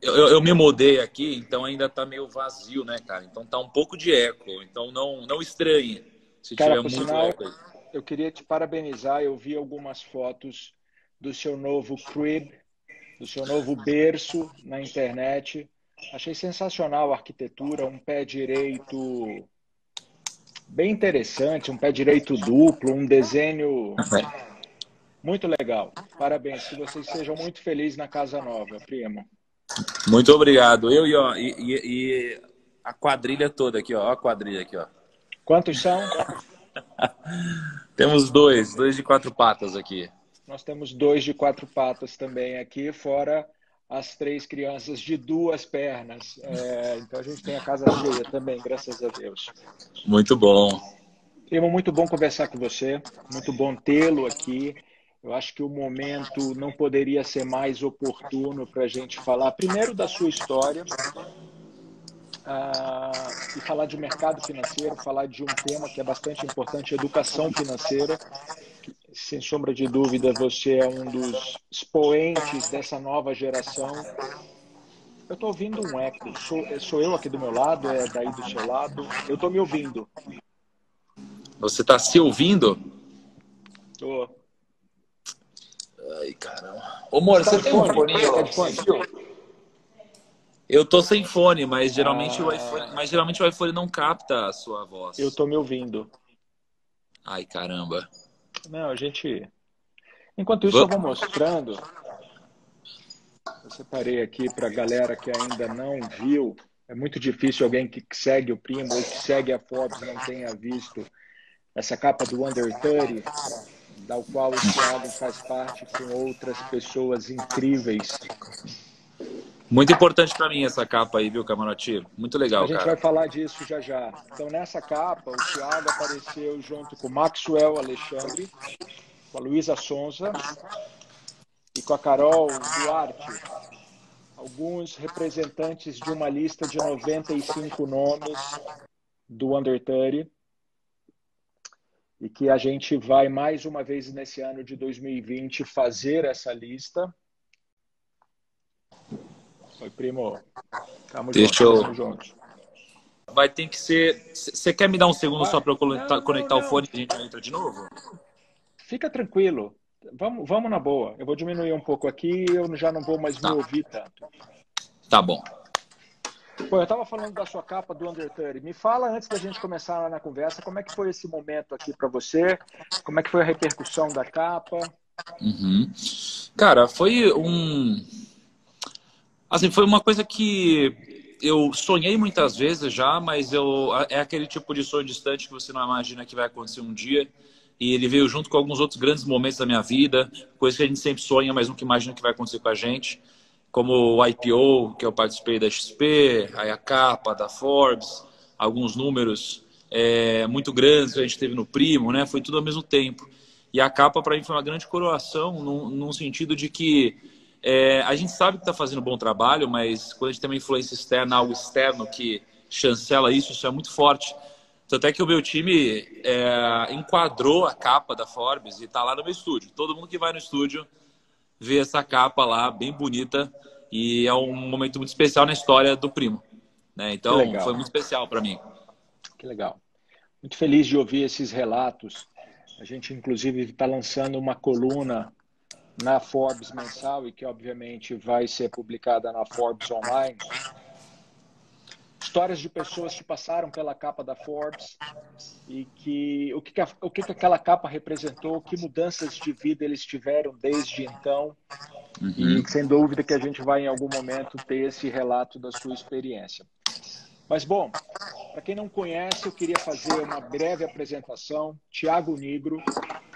Eu, eu, me mudei aqui, então ainda tá meio vazio, né, cara? Então tá um pouco de eco. Então não, não estranhe se cara, tiver muito sinal, eco. Eu queria te parabenizar. Eu vi algumas fotos do seu novo crib, do seu novo berço na internet. Achei sensacional a arquitetura, um pé direito bem interessante, um pé direito duplo, um desenho muito legal. Parabéns, que vocês sejam muito felizes na casa nova, primo. Muito obrigado. Eu e, ó, e, e, a quadrilha toda aqui, ó, a quadrilha aqui, ó. Quantos são? temos dois, dois de quatro patas aqui. Nós temos dois de quatro patas também aqui, fora as três crianças de duas pernas. É, então a gente tem a casa cheia também, graças a Deus. Muito bom. Primo, muito bom conversar com você, muito bom tê-lo aqui. Eu acho que o momento não poderia ser mais oportuno para a gente falar, primeiro, da sua história uh, e falar de mercado financeiro, falar de um tema que é bastante importante, educação financeira. Sem sombra de dúvida, você é um dos expoentes dessa nova geração. Eu estou ouvindo um eco. Sou, sou eu aqui do meu lado? É daí do seu lado? Eu estou me ouvindo. Você está se ouvindo? Estou. Ai, caramba. Ô, amor, você, tem um fone? Eu tô sem fone, mas geralmente, ah. o iPhone, mas geralmente o iPhone não capta a sua voz. Eu tô me ouvindo. Ai, caramba. Não, a gente. Enquanto isso, Vou... eu vou mostrando. Eu separei aqui para a galera que ainda não viu. É muito difícil alguém que segue o primo ou que segue a Forbes não tenha visto essa capa do Under 30 da qual o Thiago faz parte com outras pessoas incríveis. Muito importante para mim essa capa aí, viu, Camarote? Muito legal, A gente cara. vai falar disso já já. Então, nessa capa, o Thiago apareceu junto com o Maxwell Alexandre, com a Luísa Sonza e com a Carol Duarte. Alguns representantes de uma lista de 95 nomes do Under 30 e que a gente vai mais uma vez nesse ano de 2020 fazer essa lista. Oi, primo. Tamo Deixa junto, eu... juntos. Vai ter que ser. Você quer me dar um segundo vai. só para eu conectar, não, conectar não, o fone e a gente entra de novo? Fica tranquilo. Vamos, vamos na boa. Eu vou diminuir um pouco aqui, eu já não vou mais tá. me ouvir tanto. Tá bom. Pô, eu estava falando da sua capa do Under 30. Me fala, antes da gente começar na conversa, como é que foi esse momento aqui para você? Como é que foi a repercussão da capa? Uhum. Cara, foi um... Assim, foi uma coisa que eu sonhei muitas vezes já, mas eu é aquele tipo de sonho distante que você não imagina que vai acontecer um dia. E ele veio junto com alguns outros grandes momentos da minha vida, coisas que a gente sempre sonha, mas nunca imagina que vai acontecer com a gente como o IPO, que eu participei da XP, aí a capa da Forbes, alguns números é, muito grandes que a gente teve no Primo, né? Foi tudo ao mesmo tempo. E a capa, para mim, foi uma grande coroação, num, num sentido de que é, a gente sabe que está fazendo um bom trabalho, mas quando a gente tem uma influência externa, algo externo que chancela isso, isso é muito forte. Tanto é que o meu time é, enquadrou a capa da Forbes e está lá no meu estúdio. Todo mundo que vai no estúdio ver essa capa lá, bem bonita, e é um momento muito especial na história do primo. Né? Então, foi muito especial para mim. Que legal. Muito feliz de ouvir esses relatos. A gente, inclusive, está lançando uma coluna na Forbes mensal e que, obviamente, vai ser publicada na Forbes Online histórias de pessoas que passaram pela capa da Forbes e que o que, que, o que, que aquela capa representou, que mudanças de vida eles tiveram desde então. Uhum. E sem dúvida que a gente vai em algum momento ter esse relato da sua experiência. Mas bom, para quem não conhece, eu queria fazer uma breve apresentação. Tiago Negro,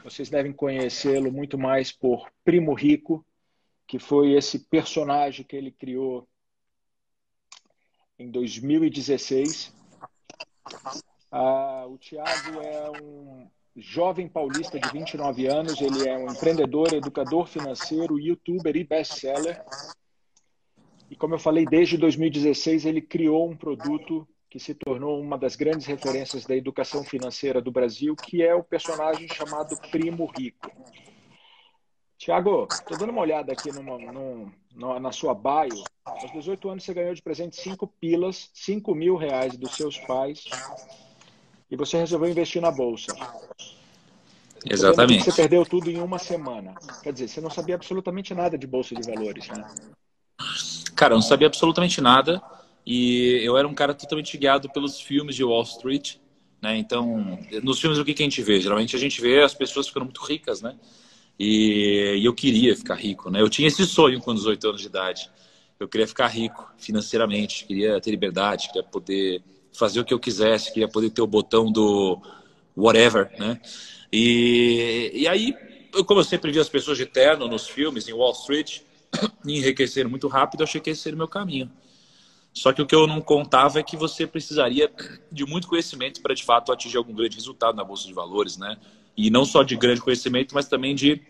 vocês devem conhecê-lo muito mais por Primo Rico, que foi esse personagem que ele criou em 2016. Ah, o Tiago é um jovem paulista de 29 anos, ele é um empreendedor, educador financeiro, youtuber e best-seller. E como eu falei, desde 2016 ele criou um produto que se tornou uma das grandes referências da educação financeira do Brasil, que é o personagem chamado Primo Rico. Tiago, estou dando uma olhada aqui numa, num, na sua bio, aos 18 anos você ganhou de presente 5 pilas, 5 mil reais dos seus pais, e você resolveu investir na bolsa. Exatamente. Você perdeu tudo em uma semana. Quer dizer, você não sabia absolutamente nada de bolsa de valores, né? Cara, eu não sabia absolutamente nada e eu era um cara totalmente guiado pelos filmes de Wall Street, né? Então, nos filmes o que, que a gente vê? Geralmente a gente vê as pessoas ficando muito ricas, né? E, e eu queria ficar rico, né? Eu tinha esse sonho com 18 anos de idade. Eu queria ficar rico financeiramente, queria ter liberdade, queria poder fazer o que eu quisesse, queria poder ter o botão do whatever, né? E, e aí, eu, como eu sempre vi as pessoas de terno nos filmes, em Wall Street, me enriqueceram muito rápido, eu achei que esse seria o meu caminho. Só que o que eu não contava é que você precisaria de muito conhecimento para, de fato, atingir algum grande resultado na Bolsa de Valores, né? E não só de grande conhecimento, mas também de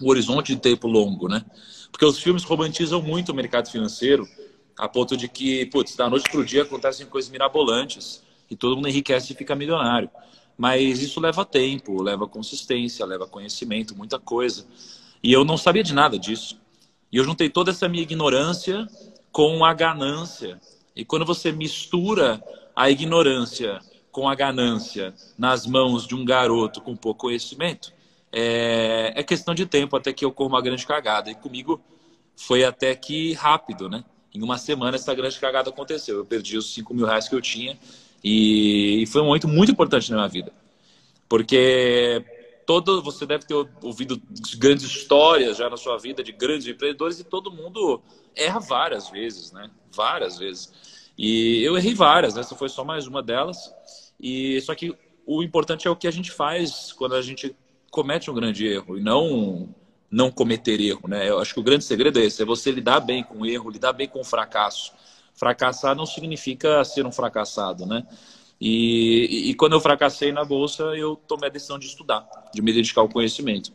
um horizonte de tempo longo, né? Porque os filmes romantizam muito o mercado financeiro a ponto de que, putz, da noite para o dia acontecem coisas mirabolantes e todo mundo enriquece e fica milionário. Mas isso leva tempo, leva consistência, leva conhecimento, muita coisa. E eu não sabia de nada disso. E eu juntei toda essa minha ignorância com a ganância. E quando você mistura a ignorância com a ganância nas mãos de um garoto com pouco conhecimento, é, é questão de tempo até que ocorra uma grande cagada. E comigo foi até que rápido, né? Em uma semana essa grande cagada aconteceu. Eu perdi os 5 mil reais que eu tinha e, foi um momento muito importante na minha vida. Porque todo você deve ter ouvido grandes histórias já na sua vida de grandes empreendedores e todo mundo erra várias vezes, né? Várias vezes. E eu errei várias, essa foi só mais uma delas. E só que o importante é o que a gente faz quando a gente comete um grande erro e não não cometer erro, né? Eu acho que o grande segredo é esse, é você lidar bem com o erro, lidar bem com o fracasso. Fracassar não significa ser um fracassado, né? E, e, quando eu fracassei na bolsa, eu tomei a decisão de estudar, de me dedicar ao conhecimento.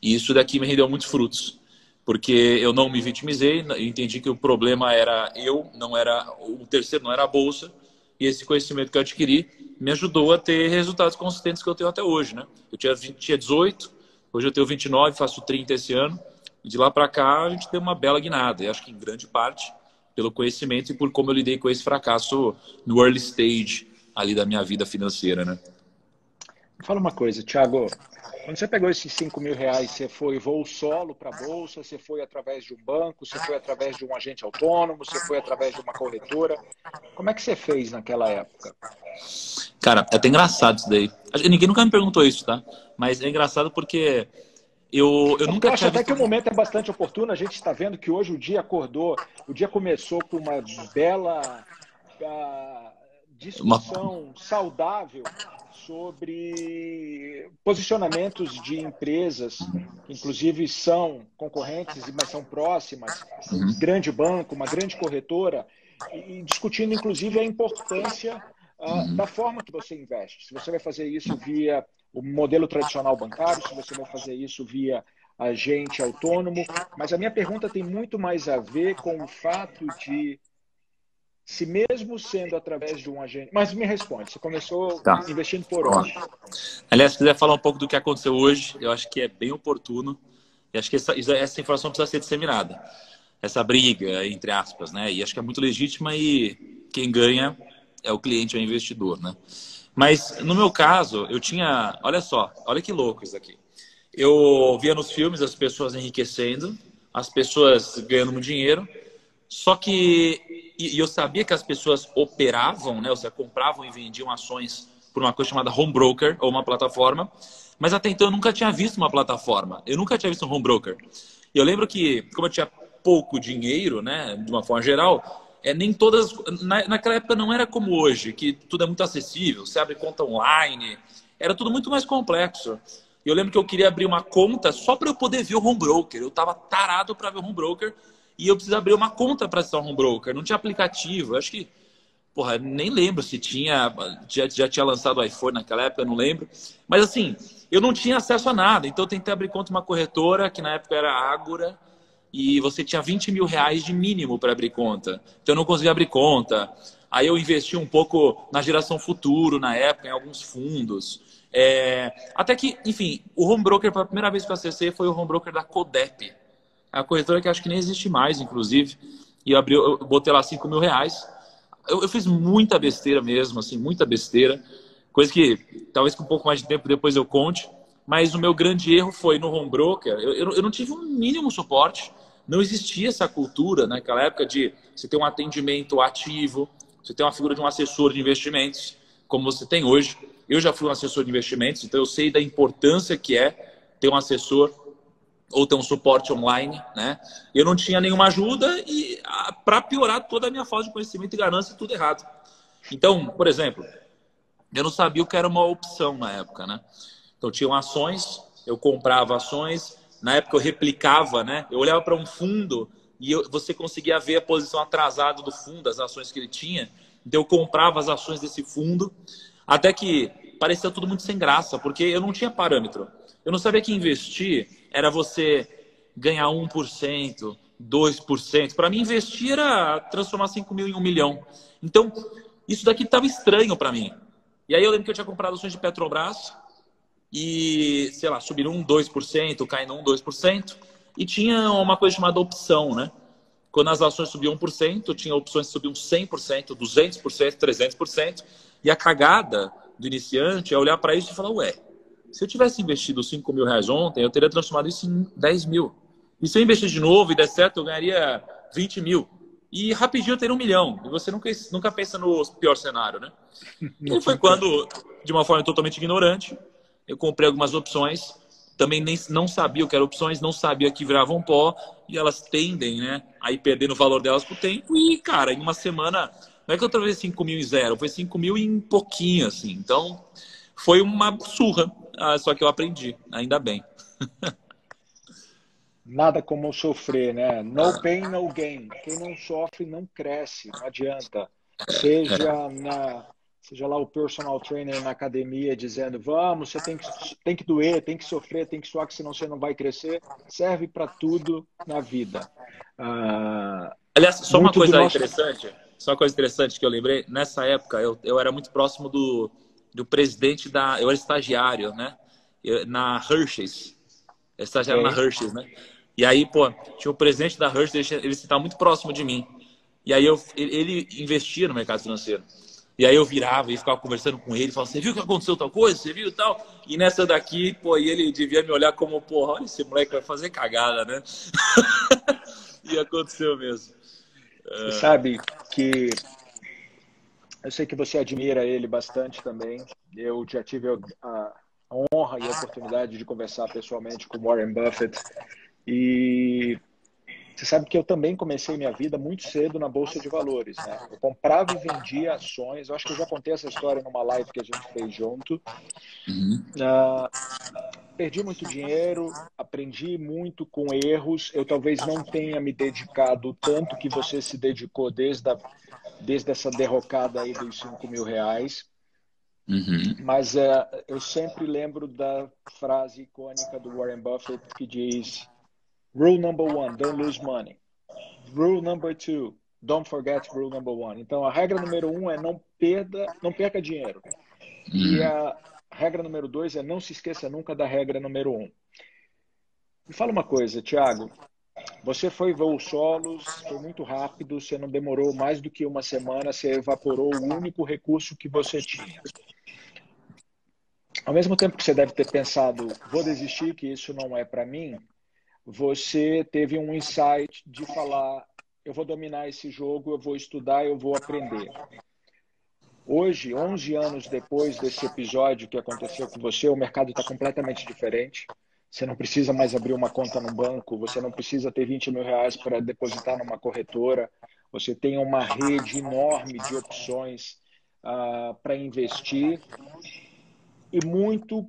E isso daqui me rendeu muitos frutos, porque eu não me vitimizei, entendi que o problema era eu, não era o terceiro, não era a bolsa. E esse conhecimento que eu adquiri me ajudou a ter resultados consistentes que eu tenho até hoje, né? Eu tinha, 20, tinha 18, hoje eu tenho 29, faço 30 esse ano. E de lá para cá a gente tem uma bela guinada. E acho que em grande parte pelo conhecimento e por como eu lidei com esse fracasso no early stage ali da minha vida financeira, né? Fala uma coisa, Thiago. Quando você pegou esses 5 mil reais, você foi voo solo para a Bolsa, você foi através de um banco, você foi através de um agente autônomo, você foi através de uma corretora. Como é que você fez naquela época? Cara, é até engraçado isso daí. Ninguém nunca me perguntou isso, tá? Mas é engraçado porque eu, eu nunca eu acho até visto... que o momento é bastante oportuno. A gente está vendo que hoje o dia acordou, o dia começou com uma bela uh, discussão uma... saudável sobre posicionamentos de empresas, que inclusive são concorrentes, mas são próximas, um uhum. grande banco, uma grande corretora, e discutindo inclusive a importância uh, da forma que você investe. Se você vai fazer isso via o modelo tradicional bancário, se você vai fazer isso via agente autônomo. Mas a minha pergunta tem muito mais a ver com o fato de se mesmo sendo através de um agente. Mas me responde, você começou tá. investindo por onde? Aliás, se quiser falar um pouco do que aconteceu hoje, eu acho que é bem oportuno. E acho que essa, essa informação precisa ser disseminada. Essa briga, entre aspas, né? E acho que é muito legítima e quem ganha é o cliente, é o investidor, né? Mas no meu caso, eu tinha. Olha só, olha que louco isso aqui. Eu via nos filmes as pessoas enriquecendo, as pessoas ganhando muito dinheiro, só que. E eu sabia que as pessoas operavam, né? Ou seja, compravam e vendiam ações por uma coisa chamada home broker, ou uma plataforma, mas até então eu nunca tinha visto uma plataforma, eu nunca tinha visto um home broker. Eu lembro que, como eu tinha pouco dinheiro, né, de uma forma geral, é, nem todas. Na, naquela época não era como hoje, que tudo é muito acessível, você abre conta online, era tudo muito mais complexo. Eu lembro que eu queria abrir uma conta só para eu poder ver o home broker. Eu estava tarado para ver o home broker e eu precisava abrir uma conta para ser um broker. Não tinha aplicativo. Acho que, porra, nem lembro se tinha, já, já tinha lançado o iPhone naquela época, não lembro. Mas assim, eu não tinha acesso a nada. Então eu tentei abrir conta uma corretora, que na época era Ágora e você tinha 20 mil reais de mínimo para abrir conta. Então eu não conseguia abrir conta. Aí eu investi um pouco na geração futuro, na época, em alguns fundos. É... Até que, enfim, o home broker, pela primeira vez que eu acessei, foi o home broker da Codep. A corretora que acho que nem existe mais, inclusive, e eu, abri, eu botei lá 5 mil reais. Eu, eu, fiz muita besteira mesmo, assim, muita besteira, coisa que talvez com um pouco mais de tempo depois eu conte, mas o meu grande erro foi no home broker, eu, eu, eu não tive um mínimo suporte, não existia essa cultura naquela época de você ter um atendimento ativo, você ter uma figura de um assessor de investimentos, como você tem hoje. Eu já fui um assessor de investimentos, então eu sei da importância que é ter um assessor ou ter um suporte online, né? Eu não tinha nenhuma ajuda e para piorar toda a minha falta de conhecimento e ganância, tudo errado. Então, por exemplo, eu não sabia o que era uma opção na época, né? Então tinham ações, eu comprava ações, na época eu replicava, né? Eu olhava para um fundo e eu, você conseguia ver a posição atrasada do fundo, as ações que ele tinha. Então eu comprava as ações desse fundo, até que parecia tudo muito sem graça, porque eu não tinha parâmetro. Eu não sabia que investir era você ganhar 1%, 2%. Para mim, investir era transformar 5 mil em 1 milhão. Então, isso daqui estava estranho para mim. E aí eu lembro que eu tinha comprado ações de Petrobras e, sei lá, subiram 1, 2%, caindo 1, 2%. E tinha uma coisa chamada opção, né? Quando as ações subiam 1%, tinha opções que subiam 100%, 200%, 300%. E a cagada do iniciante é olhar para isso e falar, ué, se eu tivesse investido 5 mil reais ontem, eu teria transformado isso em 10 mil. E se eu investir de novo e der certo, eu ganharia 20 mil. E rapidinho eu teria um milhão. E você nunca, nunca pensa no pior cenário, né? E foi quando, de uma forma totalmente ignorante, eu comprei algumas opções. Também nem, não sabia o que eram opções, não sabia que viravam pó. E elas tendem, né? A ir perdendo o valor delas com o tempo. E, cara, em uma semana, não é que eu travei 5 mil em zero, foi 5 mil em pouquinho, assim. Então, foi uma surra ah, só que eu aprendi, ainda bem. Nada como sofrer, né? No pain, no gain. Quem não sofre não cresce, não adianta. Seja na, seja lá o personal trainer na academia dizendo, vamos, você tem que, tem que doer, tem que sofrer, tem que suar, que senão você não vai crescer. Serve para tudo na vida. Ah, Aliás, só uma coisa nosso... interessante, só uma coisa interessante que eu lembrei, nessa época eu, eu era muito próximo do, do presidente da. Eu era estagiário, né? Eu, na Hershey's. Eu estagiário é. na Hershey's, né? E aí, pô, tinha o presidente da Hershey's, ele estava muito próximo de mim. E aí eu, ele investia no mercado financeiro. E aí eu virava e ficava conversando com ele, falava, você viu que aconteceu tal coisa? Você viu tal? E nessa daqui, pô, e ele devia me olhar como, porra, olha esse moleque vai fazer cagada, né? e aconteceu mesmo. Você sabe que eu sei que você admira ele bastante também. Eu já tive a, honra e a oportunidade de conversar pessoalmente com Warren Buffett. E você sabe que eu também comecei minha vida muito cedo na bolsa de valores. Né? Eu comprava e vendia ações. Eu acho que eu já contei essa história numa live que a gente fez junto. Uhum. Uh, perdi muito dinheiro, aprendi muito com erros. Eu talvez não tenha me dedicado tanto que você se dedicou desde a desde essa derrocada aí dos 5 mil reais. Uhum. Mas é, eu sempre lembro da frase icônica do Warren Buffett que diz: Rule number one, don't lose money. Rule number two, don't forget rule number one. Então a regra número um é não perda, não perca dinheiro. Uhum. E a regra número dois é não se esqueça nunca da regra número um. Me fala uma coisa, Thiago. Você foi voos solos, foi muito rápido, você não demorou mais do que uma semana, você evaporou o único recurso que você tinha. Ao mesmo tempo que você deve ter pensado, vou desistir, que isso não é para mim, você teve um insight de falar, eu vou dominar esse jogo, eu vou estudar, eu vou aprender. Hoje, 11 anos depois desse episódio que aconteceu com você, o mercado está completamente diferente. Você não precisa mais abrir uma conta no banco, você não precisa ter 20 mil reais para depositar numa corretora. Você tem uma rede enorme de opções uh, para investir e muito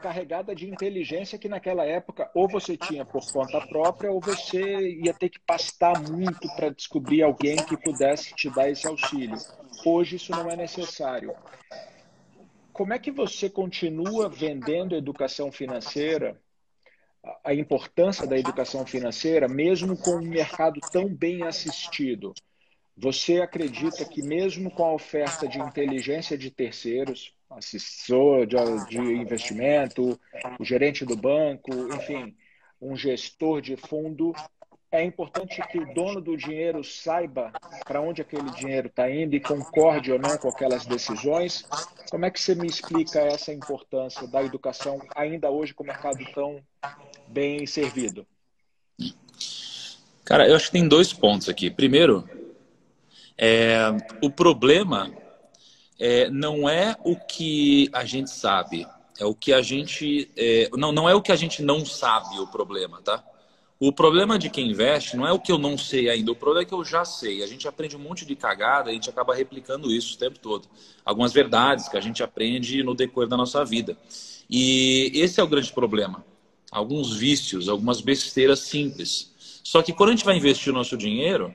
carregada de inteligência que naquela época ou você tinha por conta própria ou você ia ter que pastar muito para descobrir alguém que pudesse te dar esse auxílio. Hoje isso não é necessário como é que você continua vendendo educação financeira, a importância da educação financeira, mesmo com um mercado tão bem assistido? Você acredita que mesmo com a oferta de inteligência de terceiros, assessor de, de investimento, o gerente do banco, enfim, um gestor de fundo, é importante que o dono do dinheiro saiba para onde aquele dinheiro está indo e concorde ou não com aquelas decisões. Como é que você me explica essa importância da educação ainda hoje com o mercado tão bem servido? Cara, eu acho que tem dois pontos aqui. Primeiro, é, o problema é, não é o que a gente sabe, é o que a gente. É, não, não é o que a gente não sabe o problema, tá? O problema de quem investe não é o que eu não sei ainda, o problema é que eu já sei. A gente aprende um monte de cagada, a gente acaba replicando isso o tempo todo. Algumas verdades que a gente aprende no decorrer da nossa vida. E esse é o grande problema. Alguns vícios, algumas besteiras simples. Só que quando a gente vai investir o nosso dinheiro,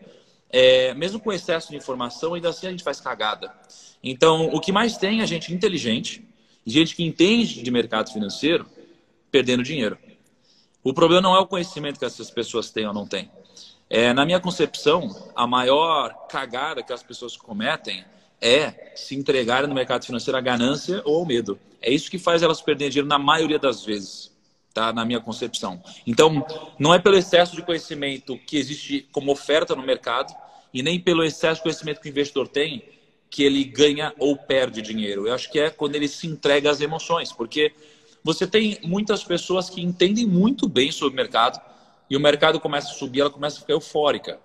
é, mesmo com excesso de informação, ainda assim a gente faz cagada. Então, o que mais tem é gente inteligente, gente que entende de mercado financeiro, perdendo dinheiro. O problema não é o conhecimento que essas pessoas têm ou não têm. É, na minha concepção, a maior cagada que as pessoas cometem é se entregarem no mercado financeiro à ganância ou ao medo. É isso que faz elas perderem dinheiro na maioria das vezes, tá? Na minha concepção. Então, não é pelo excesso de conhecimento que existe como oferta no mercado e nem pelo excesso de conhecimento que o investidor tem que ele ganha ou perde dinheiro. Eu acho que é quando ele se entrega às emoções, porque você tem muitas pessoas que entendem muito bem sobre o mercado e o mercado começa a subir, ela começa a ficar eufórica.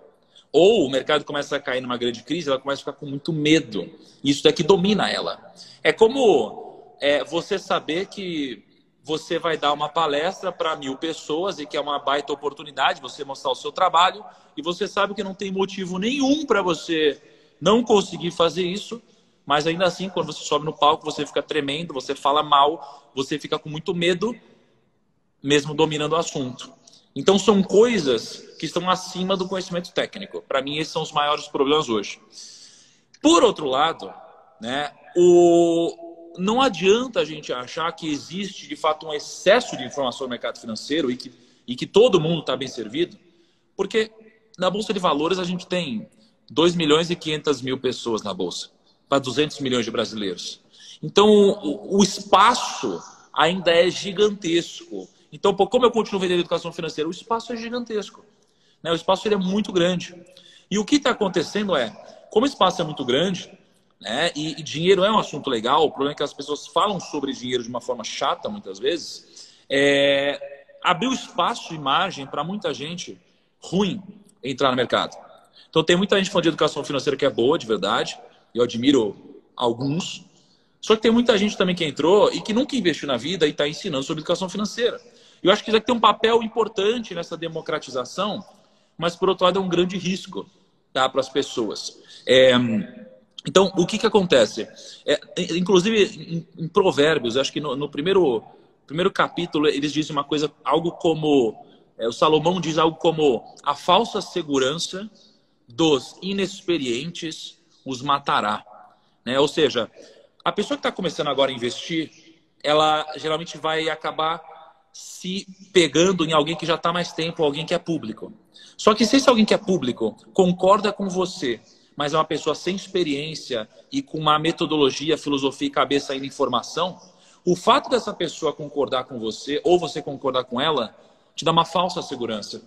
Ou o mercado começa a cair numa grande crise, ela começa a ficar com muito medo. Isso é que domina ela. É como é, você saber que você vai dar uma palestra para mil pessoas e que é uma baita oportunidade você mostrar o seu trabalho e você sabe que não tem motivo nenhum para você não conseguir fazer isso, mas ainda assim, quando você sobe no palco, você fica tremendo, você fala mal, você fica com muito medo, mesmo dominando o assunto. Então, são coisas que estão acima do conhecimento técnico. Para mim, esses são os maiores problemas hoje. Por outro lado, né, o... não adianta a gente achar que existe, de fato, um excesso de informação no mercado financeiro e que, e que todo mundo está bem servido, porque na Bolsa de Valores a gente tem 2 milhões e 500 mil pessoas na Bolsa para 200 milhões de brasileiros. Então, o, o espaço ainda é gigantesco. Então, pô, como eu continuo vendendo educação financeira? O espaço é gigantesco. Né? O espaço ele é muito grande. E o que está acontecendo é, como o espaço é muito grande, né, e, e, dinheiro é um assunto legal, o problema é que as pessoas falam sobre dinheiro de uma forma chata, muitas vezes, é, abriu espaço e margem para muita gente ruim entrar no mercado. Então, tem muita gente falando de educação financeira que é boa, de verdade, eu admiro alguns. Só que tem muita gente também que entrou e que nunca investiu na vida e está ensinando sobre educação financeira. Eu acho que isso tem um papel importante nessa democratização, mas por outro lado é um grande risco tá, para as pessoas. É, então, o que, que acontece? É, inclusive, em, em, Provérbios, acho que no, no, primeiro, primeiro capítulo, eles dizem uma coisa, algo como. É, o Salomão diz algo como: a falsa segurança dos inexperientes os matará. Né? Ou seja, a pessoa que está começando agora a investir, ela geralmente vai acabar se pegando em alguém que já está mais tempo, alguém que é público. Só que se esse alguém que é público concorda com você, mas é uma pessoa sem experiência e com uma metodologia, filosofia e cabeça ainda em formação, o fato dessa pessoa concordar com você ou você concordar com ela te dá uma falsa segurança.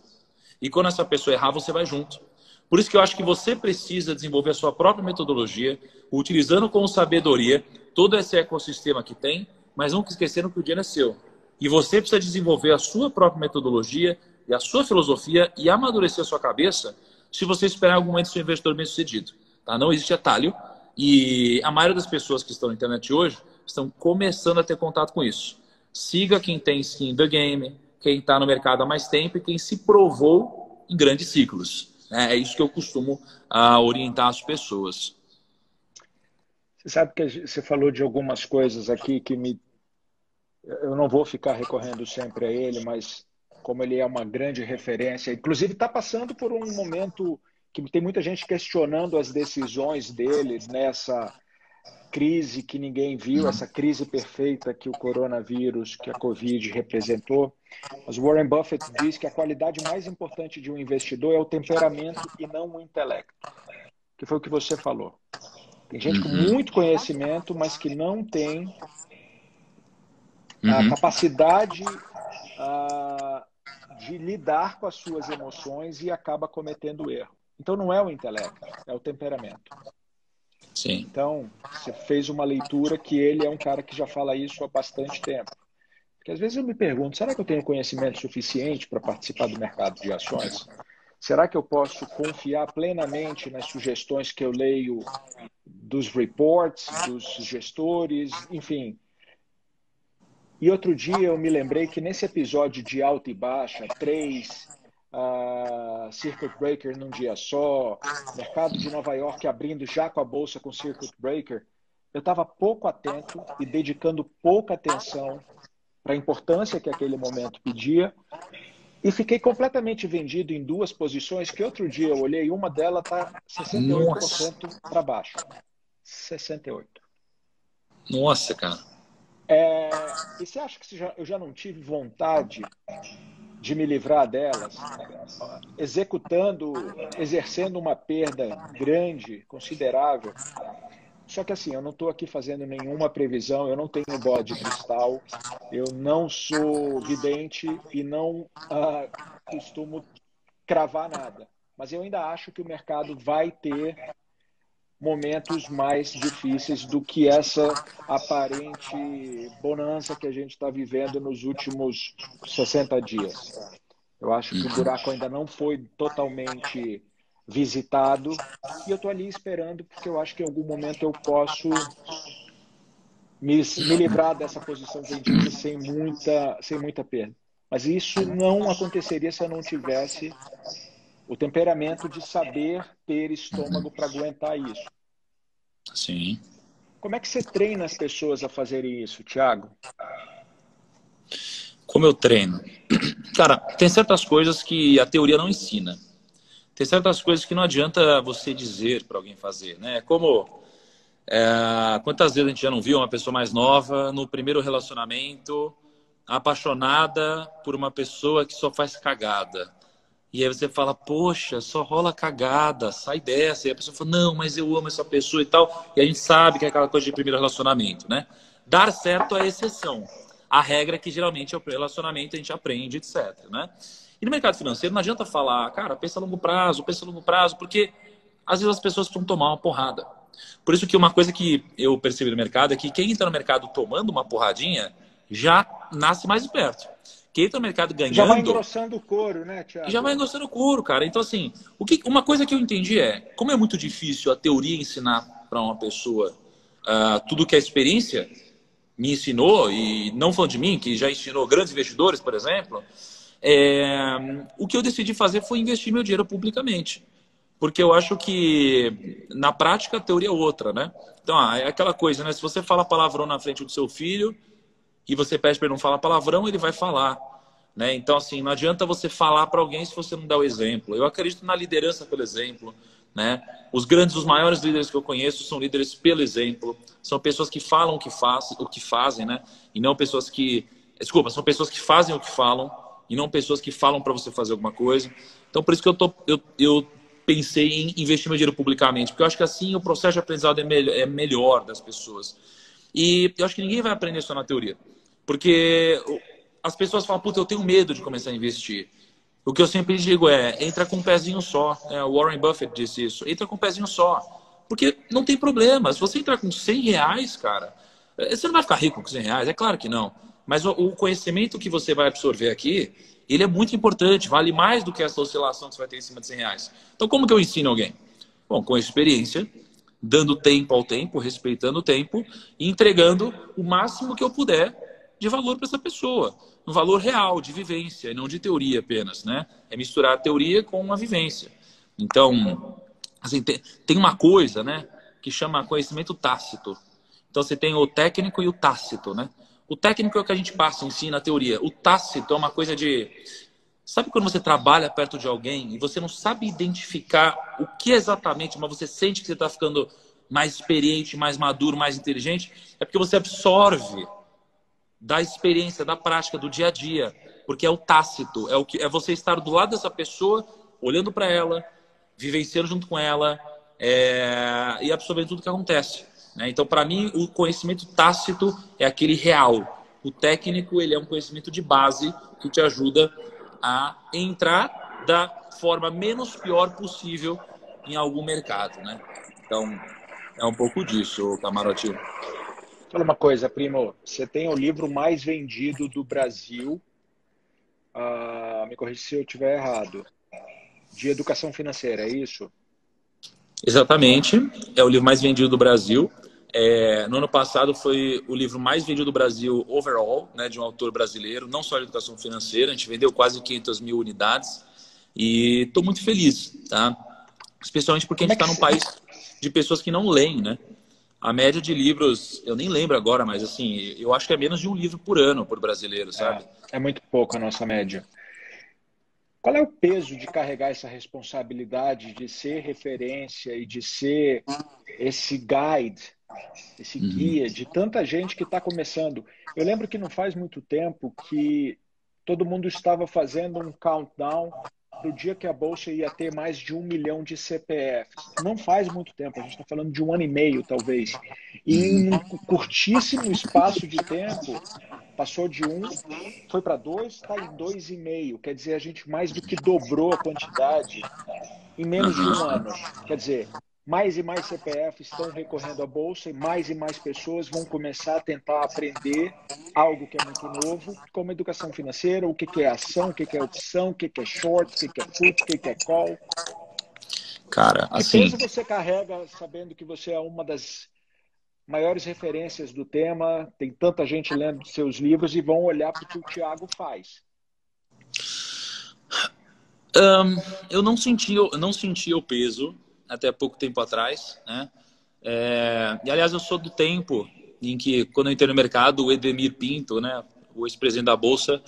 E quando essa pessoa errar, você vai junto. Por isso que eu acho que você precisa desenvolver a sua própria metodologia, utilizando com sabedoria todo esse ecossistema que tem, mas nunca esquecendo que o dinheiro é seu. E você precisa desenvolver a sua própria metodologia e a sua filosofia e amadurecer a sua cabeça se você esperar algum momento ser um investidor bem sucedido. Tá? Não existe atalho. E a maioria das pessoas que estão na internet hoje estão começando a ter contato com isso. Siga quem tem skin in the game, quem está no mercado há mais tempo e quem se provou em grandes ciclos. É, é isso que eu costumo uh, orientar as pessoas. Você sabe que você falou de algumas coisas aqui que me. Eu não vou ficar recorrendo sempre a ele, mas como ele é uma grande referência, inclusive está passando por um momento que tem muita gente questionando as decisões dele nessa crise que ninguém viu, essa crise perfeita que o coronavírus, que a Covid representou. Mas Warren Buffett diz que a qualidade mais importante de um investidor é o temperamento e não o intelecto, que foi o que você falou. Tem gente com uhum. muito conhecimento, mas que não tem a uhum. capacidade de lidar com as suas emoções e acaba cometendo erro. Então não é o intelecto, é o temperamento. Sim. Então, você fez uma leitura que ele é um cara que já fala isso há bastante tempo. Porque às vezes eu me pergunto, será que eu tenho conhecimento suficiente para participar do mercado de ações? Será que eu posso confiar plenamente nas sugestões que eu leio dos reports, dos gestores, enfim? E outro dia eu me lembrei que nesse episódio de alta e baixa, três, uh, circuit breaker num dia só, mercado de Nova York abrindo já com a bolsa com circuit breaker, eu estava pouco atento e dedicando pouca atenção para a importância que aquele momento pedia e fiquei completamente vendido em duas posições que outro dia eu olhei, uma delas está 68% para baixo. 68. Nossa, cara. É, e você acha que eu já não tive vontade de me livrar delas, executando, exercendo uma perda grande, considerável. Só que assim, eu não estou aqui fazendo nenhuma previsão, eu não tenho bola de cristal, eu não sou vidente e não ah, costumo cravar nada. Mas eu ainda acho que o mercado vai ter momentos mais difíceis do que essa aparente bonança que a gente está vivendo nos últimos 60 dias. Eu acho que o buraco ainda não foi totalmente visitado e eu estou ali esperando porque eu acho que em algum momento eu posso me, me livrar dessa posição vendida sem muita, sem muita perda. Mas isso não aconteceria se eu não tivesse o temperamento de saber ter estômago para aguentar isso. Sim. Como é que você treina as pessoas a fazerem isso, Thiago? Como eu treino? Cara, tem certas coisas que a teoria não ensina. Tem certas coisas que não adianta você dizer para alguém fazer, né? Como é, quantas vezes a gente já não viu uma pessoa mais nova no primeiro relacionamento apaixonada por uma pessoa que só faz cagada. E aí você fala, poxa, só rola cagada, sai dessa. E a pessoa fala, não, mas eu amo essa pessoa e tal. E a gente sabe que é aquela coisa de primeiro relacionamento, né? Dar certo é exceção. A regra é que geralmente é o relacionamento, a gente aprende, etc. Né? E no mercado financeiro não adianta falar, cara, pensa a longo prazo, pensa a longo prazo, porque às vezes as pessoas vão tomar uma porrada. Por isso que uma coisa que eu percebi no mercado é que quem entra no mercado tomando uma porradinha já nasce mais esperto que entra no mercado ganhando. Já vai engrossando o couro, né, Tiago? Já vai engrossando o couro, cara. Então, assim, o que, uma coisa que eu entendi é: como é muito difícil a teoria ensinar para uma pessoa uh, tudo que a experiência me ensinou, e não falando de mim, que já ensinou grandes investidores, por exemplo, é, o que eu decidi fazer foi investir meu dinheiro publicamente. Porque eu acho que, na prática, a teoria é outra, né? Então, ah, é aquela coisa, né? Se você fala palavrão na frente do seu filho e você pede para ele não falar palavrão, ele vai falar. Né? Então, assim, não adianta você falar para alguém se você não dá o exemplo. Eu acredito na liderança pelo exemplo. Né? Os grandes, os maiores líderes que eu conheço são líderes pelo exemplo. São pessoas que falam o que, faz, o que fazem, né? E não pessoas que. Desculpa, são pessoas que fazem o que falam e não pessoas que falam para você fazer alguma coisa. Então, por isso que eu, tô, eu, eu pensei em investir meu dinheiro publicamente, porque eu acho que assim o processo de aprendizado é, melhor, é melhor das pessoas. E eu acho que ninguém vai aprender só na teoria. Porque as pessoas falam, puta, eu tenho medo de começar a investir. O que eu sempre digo é, entra com um pezinho só. É, o Warren Buffett disse isso. Entra com um pezinho só. Porque não tem problema. Se você entrar com 100 reais, cara, eh, você não vai ficar rico com 100 reais. É claro que não. Mas o conhecimento que você vai absorver aqui, ele é muito importante. Vale mais do que essa oscilação que você vai ter em cima de 100 reais. Então, como que eu ensino alguém? Bom, com experiência, dando tempo ao tempo, respeitando o tempo e entregando o máximo que eu puder de valor para essa pessoa. Um valor real, de vivência, e não de teoria apenas, né? É misturar a teoria com a vivência. Então, assim, tem, tem uma coisa, né, que chama conhecimento tácito. Então, você tem o técnico e o tácito, né? O técnico é o que a gente passa, ensina a teoria. O tácito é uma coisa de Sabe quando você trabalha perto de alguém e você não sabe identificar o que exatamente, mas você sente que você está ficando mais experiente, mais maduro, mais inteligente? É porque você absorve da experiência, da prática, do dia a dia. Porque é o tácito, é, o que, é você estar do lado dessa pessoa, olhando para ela, vivenciando junto com ela é, e absorvendo tudo que acontece. Né? Então, para mim, o conhecimento tácito é aquele real. O técnico ele é um conhecimento de base que te ajuda a entrar da forma menos pior possível em algum mercado, né? Então, é um pouco disso, Camarote. Fala uma coisa, primo. Você tem o livro mais vendido do Brasil. Uh, me corrija se eu estiver errado. De educação financeira, é isso? Exatamente. É o livro mais vendido do Brasil. É, no ano passado foi o livro mais vendido do Brasil overall, né, de um autor brasileiro, não só de educação financeira. A gente vendeu quase 500 mil unidades e estou muito feliz, tá? Especialmente porque a gente está é num país de pessoas que não leem, né? A média de livros, eu nem lembro agora, mas assim, eu acho que é menos de um livro por ano por brasileiro, sabe? É, é muito pouco a nossa média. Qual é o peso de carregar essa responsabilidade de ser referência e de ser esse guide, esse uhum. guia de tanta gente que está começando? Eu lembro que não faz muito tempo que todo mundo estava fazendo um countdown do dia que a Bolsa ia ter mais de um milhão de CPFs. Não faz muito tempo, a gente está falando de um ano e meio, talvez. E em um curtíssimo espaço de tempo, passou de um, foi para dois, está em dois e meio. Quer dizer, a gente mais do que dobrou a quantidade em menos de um ano. Quer dizer, mais e mais CPFs estão recorrendo à bolsa e mais e mais pessoas vão começar a tentar aprender algo que é muito novo, como educação financeira, o que é ação, o que é opção, o que é short, o que é put, o que é call. Cara, assim. Que você carrega sabendo que você é uma das maiores referências do tema, tem tanta gente lendo seus livros e vão olhar para o que o Tiago faz. Um, eu não senti, eu não senti o peso até pouco tempo atrás, né? É, e aliás, eu sou do tempo em que, quando eu entrei no mercado, o Edemir Pinto, né, o ex-presidente da Bolsa,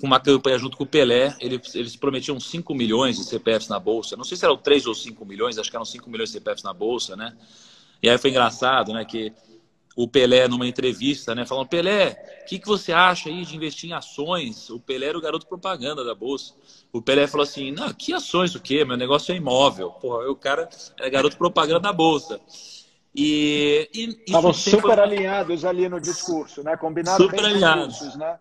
com uma campanha junto com o Pelé, eles, eles prometiam 5 milhões de CPFs na Bolsa. Não sei se eram 3 ou 5 milhões, acho que eram 5 milhões de CPFs na Bolsa, né? E aí foi engraçado, né, que o Pelé numa entrevista, né, falando: Pelé, o que, que você acha aí de investir em ações? O Pelé era o garoto propaganda da bolsa. O Pelé falou assim: Não, que ações o quê? Meu negócio é imóvel. Porra, o cara é garoto propaganda da bolsa. E, estavam super alinhados ali no discurso, né? Combinaram super alinhados. Discursos, né?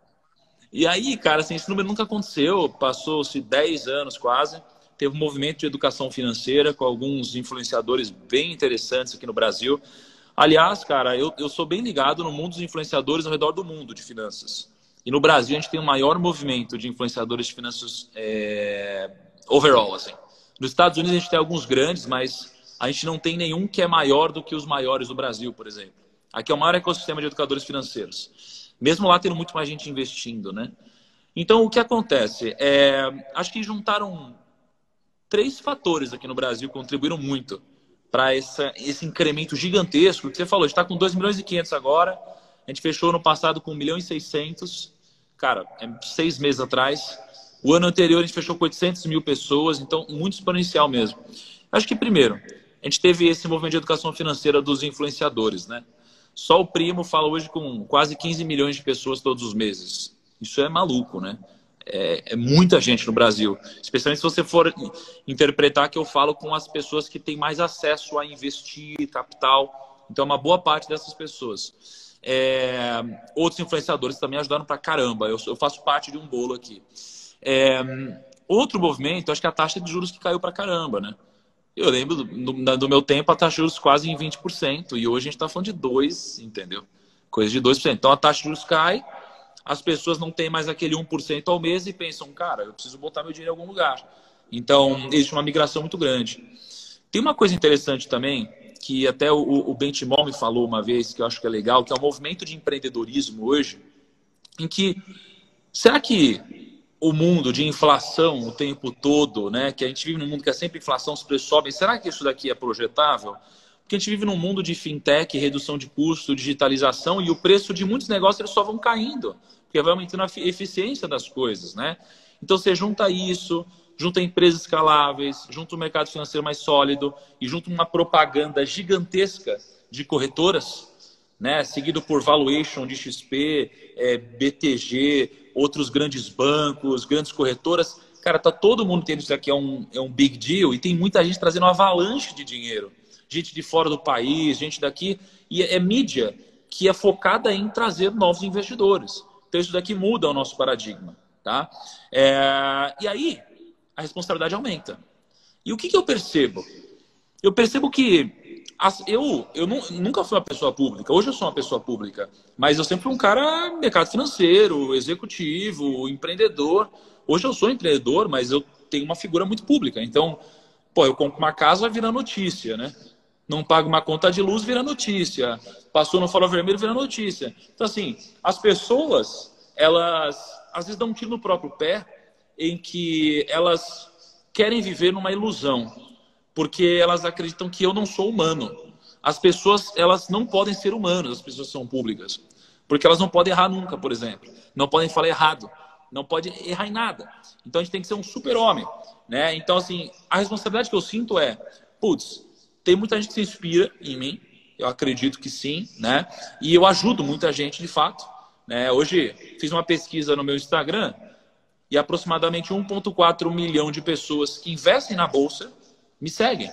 E aí, cara, assim, esse número nunca aconteceu. Passou-se 10 anos quase. Teve um movimento de educação financeira com alguns influenciadores bem interessantes aqui no Brasil. Aliás, cara, eu, eu sou bem ligado no mundo dos influenciadores ao redor do mundo de finanças. E no Brasil a gente tem o maior movimento de influenciadores de finanças é, overall, assim. Nos Estados Unidos a gente tem alguns grandes, mas a gente não tem nenhum que é maior do que os maiores do Brasil, por exemplo. Aqui é o maior ecossistema de educadores financeiros. Mesmo lá tendo muito mais gente investindo, né? Então, o que acontece? É, acho que juntaram três fatores aqui no Brasil contribuíram muito para esse incremento gigantesco que você falou. A gente está com 2 milhões e 500 agora. A gente fechou no passado com 1 milhão e 600. Cara, é seis meses atrás. O ano anterior a gente fechou com 800 mil pessoas. Então, muito exponencial mesmo. Acho que, primeiro, a gente teve esse movimento de educação financeira dos influenciadores, né? Só o Primo fala hoje com quase 15 milhões de pessoas todos os meses. Isso é maluco, né? É, é, muita gente no Brasil, especialmente se você for interpretar que eu falo com as pessoas que têm mais acesso a investir capital. Então, uma boa parte dessas pessoas. É, outros influenciadores também ajudaram pra caramba. Eu, eu faço parte de um bolo aqui. É, outro movimento, acho que a taxa de juros que caiu pra caramba, né? Eu lembro do, do, meu tempo, a taxa de juros quase em 20%. E hoje a gente está falando de 2%, entendeu? Coisa de 2%. Então a taxa de juros cai, as pessoas não têm mais aquele 1% ao mês e pensam, cara, eu preciso botar meu dinheiro em algum lugar. Então, existe uma migração muito grande. Tem uma coisa interessante também, que até o, o Benchimol me falou uma vez, que eu acho que é legal, que é o movimento de empreendedorismo hoje, em que, será que o mundo de inflação o tempo todo, né, que a gente vive num mundo que é sempre inflação, os preços sobem, será que isso daqui é projetável? Porque a gente vive num mundo de fintech, redução de custo, digitalização, e o preço de muitos negócios eles só vão caindo porque vai aumentando a eficiência das coisas, né? Então você junta isso, junta empresas escaláveis, junta um mercado financeiro mais sólido e junta uma propaganda gigantesca de corretoras, né? Seguido por valuation de XP, é, BTG, outros grandes bancos, grandes corretoras. Cara, tá todo mundo entendendo isso aqui é um, é um big deal e tem muita gente trazendo uma avalanche de dinheiro. Gente de fora do país, gente daqui. E é, é mídia que é focada em trazer novos investidores. Então, isso daqui muda o nosso paradigma. tá? É, e aí a responsabilidade aumenta. E o que, que eu percebo? Eu percebo que as, eu, eu nunca fui uma pessoa pública, hoje eu sou uma pessoa pública, mas eu sempre fui um cara mercado financeiro, executivo, empreendedor. Hoje eu sou empreendedor, mas eu tenho uma figura muito pública. Então, pô, eu compro uma casa, vai virar notícia, né? Não pago uma conta de luz, vira notícia. Passou no farol vermelho, vira notícia. Então, assim, as pessoas, elas às vezes dão um tiro no próprio pé em que elas querem viver numa ilusão, porque elas acreditam que eu não sou humano. As pessoas, elas não podem ser humanas, as pessoas são públicas, porque elas não podem errar nunca, por exemplo. Não podem falar errado, não pode errar em nada. Então a gente tem que ser um super-homem, né? Então assim, a responsabilidade que eu sinto é, putz, tem muita gente que se inspira em mim, eu acredito que sim, né? E eu ajudo muita gente de fato, né? Hoje fiz uma pesquisa no meu Instagram e aproximadamente 1,4 milhão de pessoas que investem na bolsa me seguem.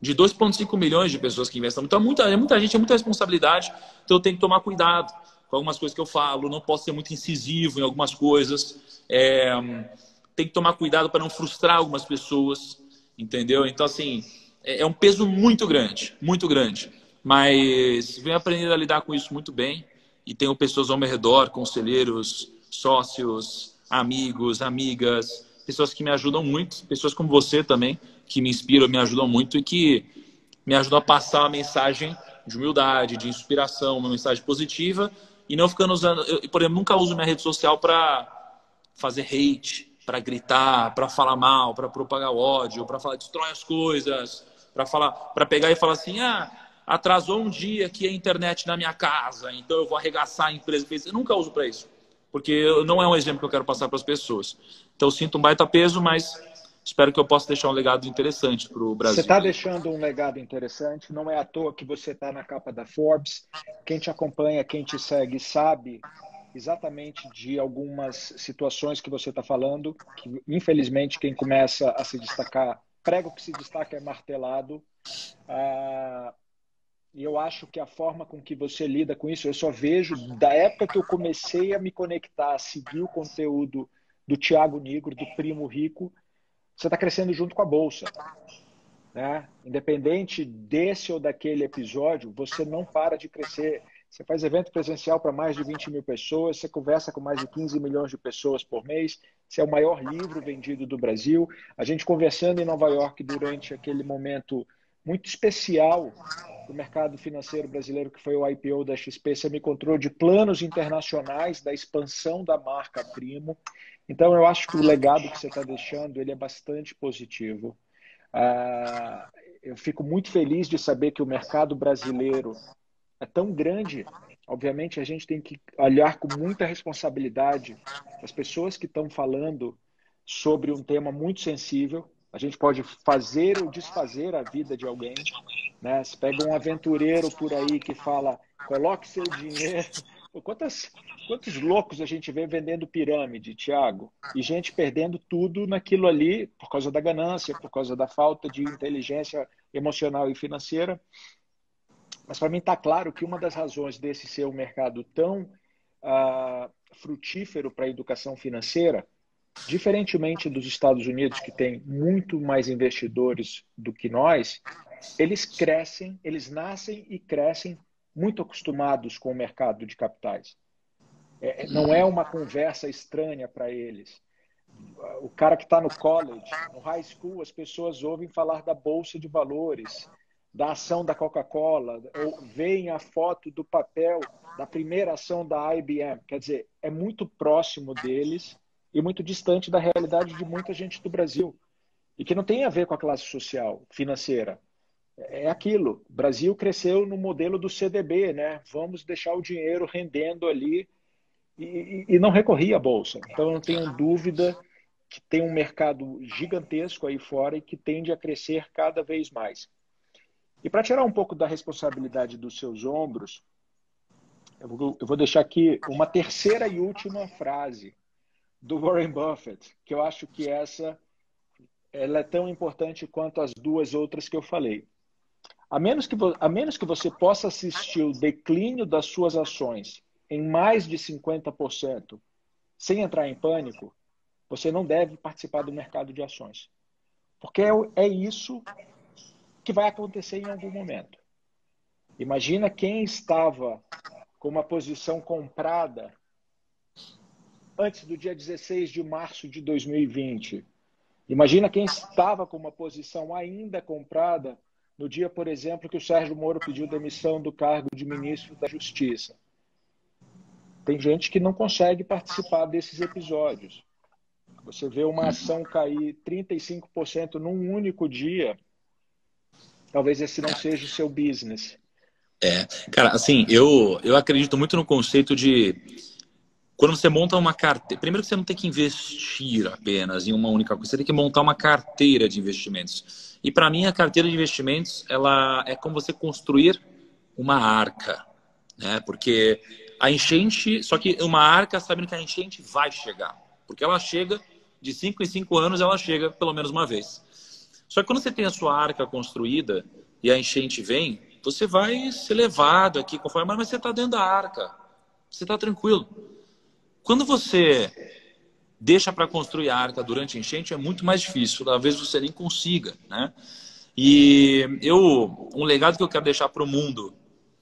De 2,5 milhões de pessoas que investem. Então, muita, é muita gente, é muita responsabilidade. Então, eu tenho que tomar cuidado com algumas coisas que eu falo. Não posso ser muito incisivo em algumas coisas. É, tem que tomar cuidado para não frustrar algumas pessoas. Entendeu? Então, assim, é, é um peso muito grande. Muito grande. Mas venho aprendendo a lidar com isso muito bem. E tenho pessoas ao meu redor, conselheiros, sócios, amigos, amigas, pessoas que me ajudam muito, pessoas como você também, que me inspiram, me ajudam muito e que me ajudam a passar uma mensagem de humildade, de inspiração, uma mensagem positiva e não ficando usando. Eu, por exemplo, nunca uso minha rede social para fazer hate, para gritar, para falar mal, para propagar ódio, para falar destrói as coisas, para falar, para pegar e falar assim, ah, atrasou um dia aqui a internet na minha casa, então eu vou arregaçar a empresa. Eu nunca uso para isso porque não é um exemplo que eu quero passar para as pessoas. Então, eu sinto um baita peso, mas espero que eu possa deixar um legado interessante para o Brasil. Você está deixando um legado interessante, não é à toa que você está na capa da Forbes. Quem te acompanha, quem te segue, sabe exatamente de algumas situações que você está falando, que infelizmente quem começa a se destacar, prego que se destaca é martelado. Ah, e eu acho que a forma com que você lida com isso, eu só vejo da época que eu comecei a me conectar, a seguir o conteúdo do Tiago Negro, do Primo Rico, você está crescendo junto com a Bolsa. Né? Independente desse ou daquele episódio, você não para de crescer. Você faz evento presencial para mais de 20 mil pessoas, você conversa com mais de 15 milhões de pessoas por mês, você é o maior livro vendido do Brasil. A gente conversando em Nova York durante aquele momento muito especial do mercado financeiro brasileiro, que foi o IPO da XP, você me encontrou de planos internacionais da expansão da marca Primo. Então, eu acho que o legado que você está deixando ele é bastante positivo. Ah, eu fico muito feliz de saber que o mercado brasileiro é tão grande. Obviamente, a gente tem que olhar com muita responsabilidade as pessoas que estão falando sobre um tema muito sensível, a gente pode fazer ou desfazer a vida de alguém. Né? Se pega um aventureiro por aí que fala, coloque seu dinheiro. Quantas, quantos loucos a gente vê vendendo pirâmide, Tiago? E gente perdendo tudo naquilo ali por causa da ganância, por causa da falta de inteligência emocional e financeira. Mas para mim está claro que uma das razões desse ser um mercado tão uh, frutífero para a educação financeira Diferentemente dos Estados Unidos, que tem muito mais investidores do que nós, eles crescem, eles nascem e crescem muito acostumados com o mercado de capitais. É, não é uma conversa estranha para eles. O cara que está no college, no high school, as pessoas ouvem falar da bolsa de valores, da ação da Coca-Cola, ou veem a foto do papel da primeira ação da IBM. Quer dizer, é muito próximo deles e muito distante da realidade de muita gente do Brasil. E que não tem a ver com a classe social, financeira. É aquilo. O Brasil cresceu no modelo do CDB, né? Vamos deixar o dinheiro rendendo ali e, e não recorria à bolsa. Então, eu não tenho dúvida que tem um mercado gigantesco aí fora e que tende a crescer cada vez mais. E para tirar um pouco da responsabilidade dos seus ombros, eu vou deixar aqui uma terceira e última frase do Warren Buffett, que eu acho que essa ela é tão importante quanto as duas outras que eu falei. A menos que, a menos que você possa assistir o declínio das suas ações em mais de 50%, sem entrar em pânico, você não deve participar do mercado de ações. Porque é, é isso que vai acontecer em algum momento. Imagina quem estava com uma posição comprada antes do dia 16 de março de 2020. Imagina quem estava com uma posição ainda comprada no dia, por exemplo, que o Sérgio Moro pediu demissão do cargo de ministro da Justiça. Tem gente que não consegue participar desses episódios. Você vê uma ação cair 35% num único dia, talvez esse não seja o seu business. É, cara, assim, eu, eu acredito muito no conceito de quando você monta uma carteira. Primeiro você não tem que investir apenas em uma única coisa, você tem que montar uma carteira de investimentos. E para mim, a carteira de investimentos ela é como você construir uma arca, né? Porque a enchente, só que uma arca sabendo que a enchente vai chegar, porque ela chega de 5 em 5 anos, ela chega pelo menos uma vez. Só que quando você tem a sua arca construída e a enchente vem, você vai ser levado aqui conforme, mas você está dentro da arca. Você está tranquilo. Quando você deixa para construir a arca durante a enchente, é muito mais difícil. Talvez você nem consiga, né? E eu, um legado que eu quero deixar para o mundo,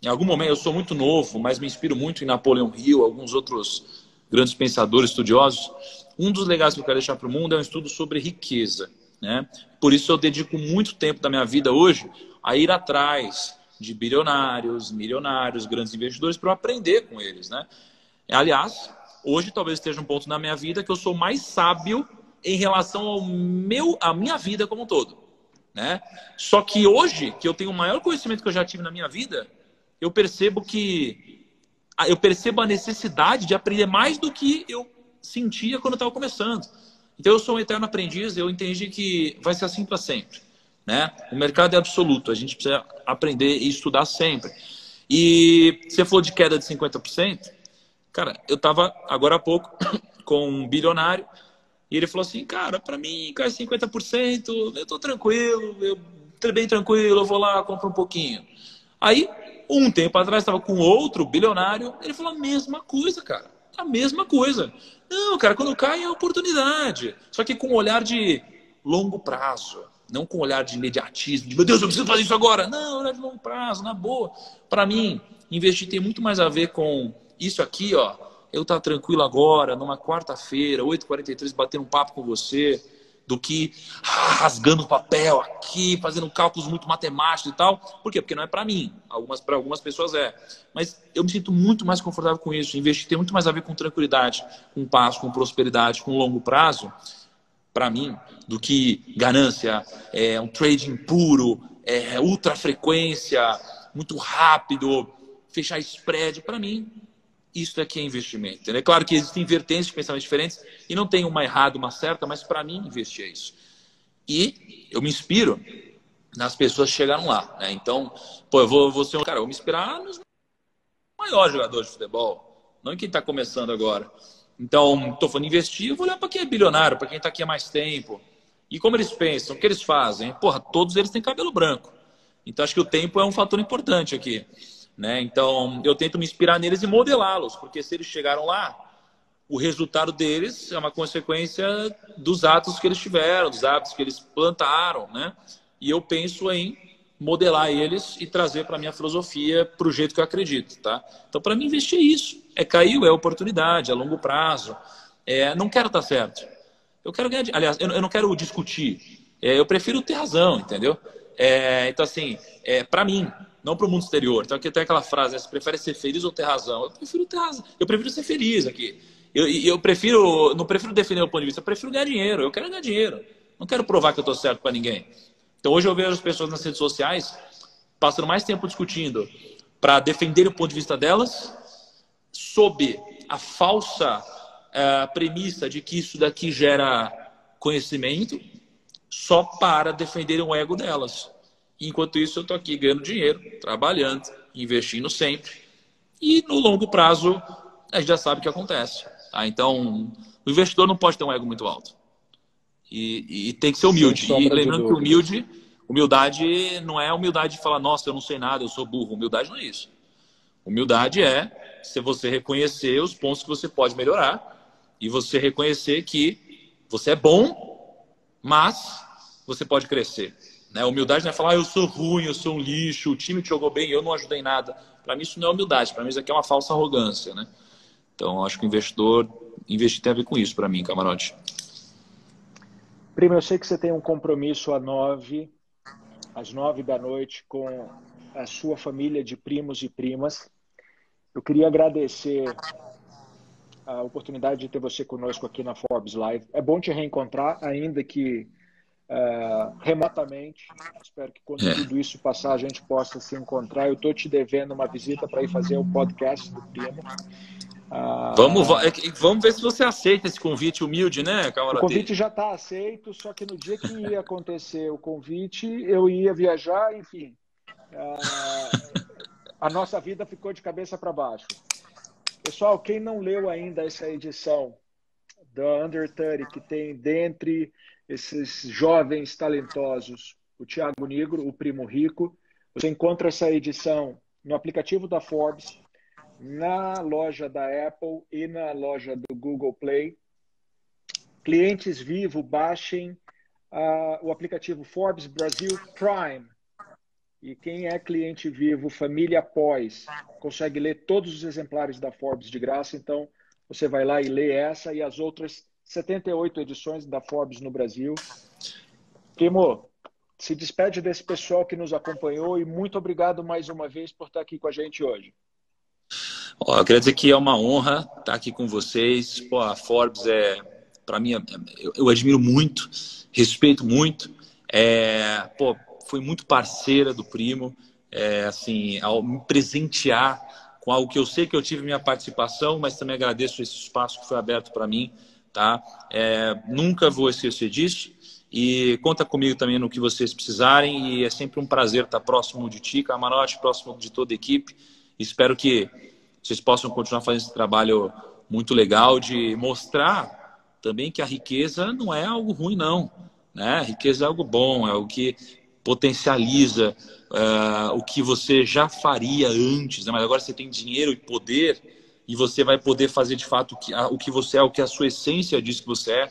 em algum momento, eu sou muito novo, mas me inspiro muito em Napoleão Hill, alguns outros grandes pensadores, estudiosos. Um dos legados que eu quero deixar para o mundo é um estudo sobre riqueza, né? Por isso eu dedico muito tempo da minha vida hoje a ir atrás de bilionários, milionários, grandes investidores para aprender com eles, né? Aliás, hoje talvez esteja um ponto na minha vida que eu sou mais sábio em relação ao meu, à minha vida como um todo, né? Só que hoje, que eu tenho o maior conhecimento que eu já tive na minha vida, eu percebo que eu percebo a necessidade de aprender mais do que eu sentia quando eu estava começando. Então eu sou um eterno aprendiz, eu entendi que vai ser assim para sempre. Né? O mercado é absoluto, a gente precisa aprender e estudar sempre. E você falou de queda de 50%, cara, eu estava agora há pouco com um bilionário e ele falou assim, cara, para mim cai 50%, eu estou tranquilo, eu bem tranquilo, eu vou lá, compro um pouquinho. Aí, um tempo atrás, estava com outro bilionário, ele falou a mesma coisa, cara, a mesma coisa. Não, cara, quando cai é oportunidade, só que com um olhar de longo prazo. Não com olhar de imediatismo, de meu Deus, eu preciso fazer isso agora. Não, olhar de longo prazo, na boa. Para mim, investir tem muito mais a ver com isso aqui, ó. Eu estar tá tranquilo agora, numa quarta-feira, 8h43, batendo um papo com você, do que rasgando papel aqui, fazendo cálculos muito matemáticos e tal. Por quê? Porque não é para mim. Algumas para algumas pessoas é. Mas eu me sinto muito mais confortável com isso. Investir tem muito mais a ver com tranquilidade, com paz, com prosperidade, com longo prazo para mim, do que ganância, é um trading puro, é ultra frequência, muito rápido, fechar spread. Para mim, isso aqui é investimento. É claro que existem vertentes de pensamento diferentes e não tem uma errada, uma certa, mas para mim, investir é isso. E eu me inspiro nas pessoas que chegaram lá. Né? Então, pô, eu vou, vou ser um cara, eu vou me inspirar nos maiores jogadores de futebol, não em quem está começando agora. Então, estou falando investir, eu vou olhar para quem é bilionário, para quem está aqui há mais tempo. E como eles pensam, o que eles fazem? Porra, todos eles têm cabelo branco. Então, acho que o tempo é um fator importante aqui. Né? Então, eu tento me inspirar neles e modelá-los, porque se eles chegaram lá, o resultado deles é uma consequência dos atos que eles tiveram, dos hábitos que eles plantaram. Né? E eu penso em modelar eles e trazer para a minha filosofia para o jeito que eu acredito. Tá? Então, para mim, investir é isso. É caiu, é oportunidade, é longo prazo. É, não quero estar tá certo. Eu quero ganhar. Aliás, eu, não quero discutir. É, eu prefiro ter razão, entendeu? É, então, assim, é, para mim, não para o mundo exterior. Então, aqui tem aquela frase: né, você prefere ser feliz ou ter razão? Eu prefiro ter razão. Eu prefiro ser feliz aqui. Eu, eu prefiro, não prefiro defender o ponto de vista, eu prefiro ganhar dinheiro. Eu quero ganhar dinheiro. Não quero provar que eu estou certo para ninguém. Então hoje eu vejo as pessoas nas redes sociais passando mais tempo discutindo para defender o ponto de vista delas, sob a falsa uh, premissa de que isso daqui gera conhecimento, só para defender o ego delas. Enquanto isso, eu estou aqui ganhando dinheiro, trabalhando, investindo sempre. E no longo prazo, a gente já sabe o que acontece. Tá? Então, o investidor não pode ter um ego muito alto. E, e tem que ser humilde. E lembrando que humilde, humildade não é humildade de falar, nossa, eu não sei nada, eu sou burro. Humildade não é isso. Humildade é se você reconhecer os pontos que você pode melhorar e você reconhecer que você é bom, mas você pode crescer. Né? Humildade não é falar, ah, eu sou ruim, eu sou um lixo, o time te jogou bem, eu não ajudei nada. Para mim isso não é humildade, para mim isso aqui é uma falsa arrogância. Né? Então acho que o investidor investir tem a ver com isso para mim, camarote. Primo, eu sei que você tem um compromisso às nove, às nove da noite com a sua família de primos e primas. Eu queria agradecer a oportunidade de ter você conosco aqui na Forbes Live. É bom te reencontrar, ainda que uh, remotamente. Espero que quando é. tudo isso passar a gente possa se encontrar. Eu estou te devendo uma visita para ir fazer o podcast do Primo. Ah, vamos, é vamos ver se você aceita esse convite humilde, né, Camarati? O convite já está aceito, só que no dia que ia acontecer o convite, eu ia viajar, enfim. Ah, a nossa vida ficou de cabeça para baixo. Pessoal, quem não leu ainda essa edição da Under 30, que tem dentre esses jovens talentosos o Tiago Negro, o Primo Rico, você encontra essa edição no aplicativo da Forbes, na loja da Apple e na loja do Google Play. Clientes Vivo, baixem uh, o aplicativo Forbes Brasil Prime. E quem é cliente vivo, família pós, consegue ler todos os exemplares da Forbes de graça. Então, você vai lá e lê essa e as outras 78 edições da Forbes no Brasil. Primo, se despede desse pessoal que nos acompanhou e muito obrigado mais uma vez por estar aqui com a gente hoje. Ó, eu queria dizer que é uma honra estar aqui com vocês. Pô, a Forbes é, para mim, eu, eu, admiro muito, respeito muito. É, pô, foi muito parceira do primo, é, assim, ao me presentear com algo que eu sei que eu tive minha participação, mas também agradeço esse espaço que foi aberto para mim, tá? É, nunca vou esquecer disso. E conta comigo também no que vocês precisarem. E é sempre um prazer estar próximo de ti, Camarote, próximo de toda a equipe. Espero que vocês possam continuar fazendo esse trabalho muito legal de mostrar também que a riqueza não é algo ruim, não. Né? A riqueza é algo bom, é algo que potencializa uh, o que você já faria antes, né? mas agora você tem dinheiro e poder e você vai poder fazer de fato o que, você é, o que a sua essência diz que você é.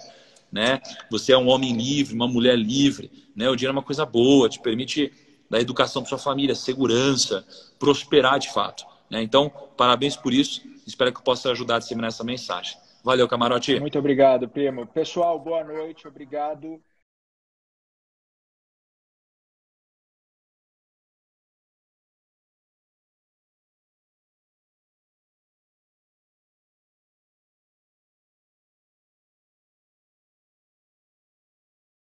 Né? Você é um homem livre, uma mulher livre. Né? O dinheiro é uma coisa boa, te permite dar educação para sua família, segurança, prosperar de fato. Né? Então, parabéns por isso. Espero que eu possa ajudar a disseminar essa mensagem. Valeu, camarote. Muito obrigado, primo. Pessoal, boa noite. Obrigado.